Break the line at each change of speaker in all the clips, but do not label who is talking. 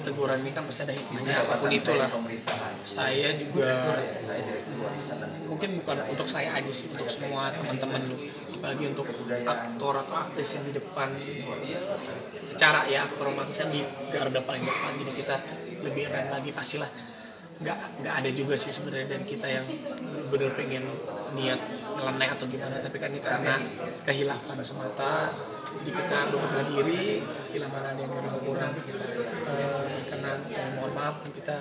teguran ini kan pasti ada hikmahnya apa pun itulah. saya juga mungkin bukan untuk saya aja sih untuk semua teman-teman lu. Apalagi untuk aktor atau aktris yang di depan. Cara ya aktor kan di garda paling depan. Jadi kita lebih keren lagi pastilah. Nggak nggak ada juga sih sebenarnya dari kita yang benar pengen niat nyeleneh atau gimana tapi kan ini karena kehilafan semata. Jadi kita berbenah diri bila mana yang memang kurang eh, berkenan kami mohon maaf dan kita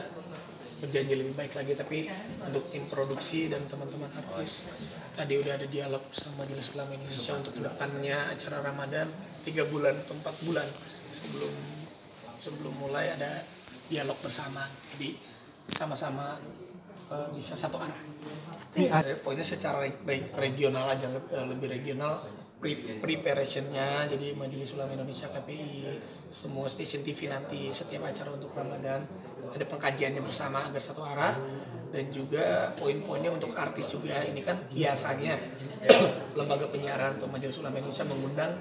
berjanji lebih baik lagi. Tapi untuk tim produksi dan teman-teman artis tadi udah ada dialog sama Majelis Ulama Indonesia untuk ke depannya acara Ramadan. Tiga bulan atau empat bulan sebelum sebelum mulai ada dialog bersama. Jadi sama-sama eh, bisa satu arah. Eh, poinnya secara re- re- regional aja eh, lebih regional pre preparationnya jadi Majelis Ulama Indonesia KPI semua stasiun TV nanti setiap acara untuk Ramadan ada pengkajiannya bersama agar satu arah dan juga poin-poinnya untuk artis juga. Ini kan biasanya lembaga penyiaran atau Majelis Ulama Indonesia mengundang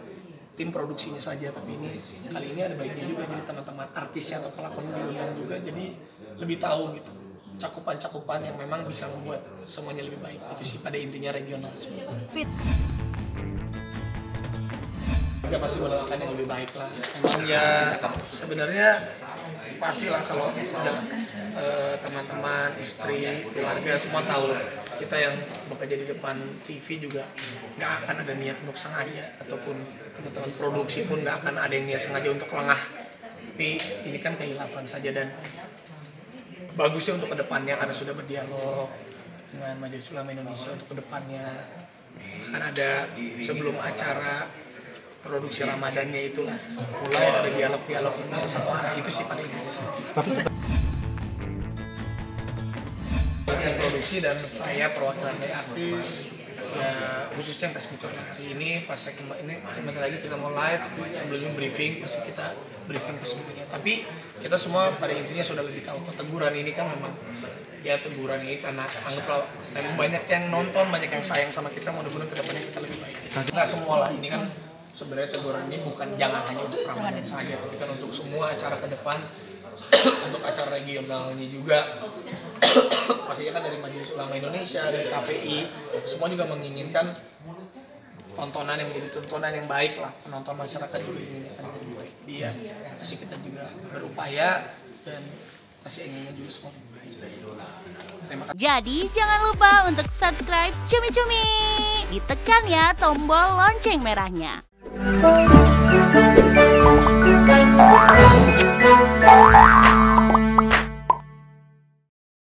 tim produksinya saja tapi ini kali ini ada baiknya juga jadi teman-teman artisnya atau pelakon diundang juga jadi lebih tahu gitu cakupan-cakupan yang memang bisa membuat semuanya lebih baik itu sih pada intinya regional
Fit.
juga pasti mendoakan yang lebih baik lah emang ya sebenarnya pastilah kalau jangan eh, teman-teman istri keluarga semua tahu lah. kita yang bekerja di depan TV juga nggak akan ada niat untuk sengaja ataupun teman-teman produksi pun nggak akan ada yang niat sengaja untuk lengah tapi ini kan kehilafan saja dan bagusnya untuk ke depannya karena sudah berdialog dengan Majelis Ulama Indonesia untuk ke depannya. Akan ada sebelum acara produksi Ramadannya itu mulai ada dialog-dialog yang bisa satu arah itu sih paling.
Tapi
Tim produksi dan saya perwakilan dari artis ya khususnya yang Kasmicor hari ini pas saya kembali ini sebentar lagi kita mau live sebelumnya briefing pasti kita briefing ke semuanya. Tapi kita semua pada intinya sudah lebih tahu kok teguran ini kan memang ya teguran ini karena anggaplah memang banyak yang nonton banyak yang sayang sama kita mudah-mudahan ke depannya kita lebih baik. Nggak semua lah ini kan sebenarnya teguran ini bukan jangan hanya untuk Ramadan saja tapi kan untuk semua acara ke depan untuk acara regionalnya juga. Pastinya kan dari Majelis Ulama Indonesia dari KPI semua juga menginginkan tontonan yang menjadi tontonan yang baik lah penonton masyarakat juga inginkan yang lebih baik dia pasti kita juga berupaya dan pasti inginnya juga semua terima kasih
Jadi jangan lupa untuk subscribe Cumi Cumi. Ditekan ya tombol lonceng merahnya.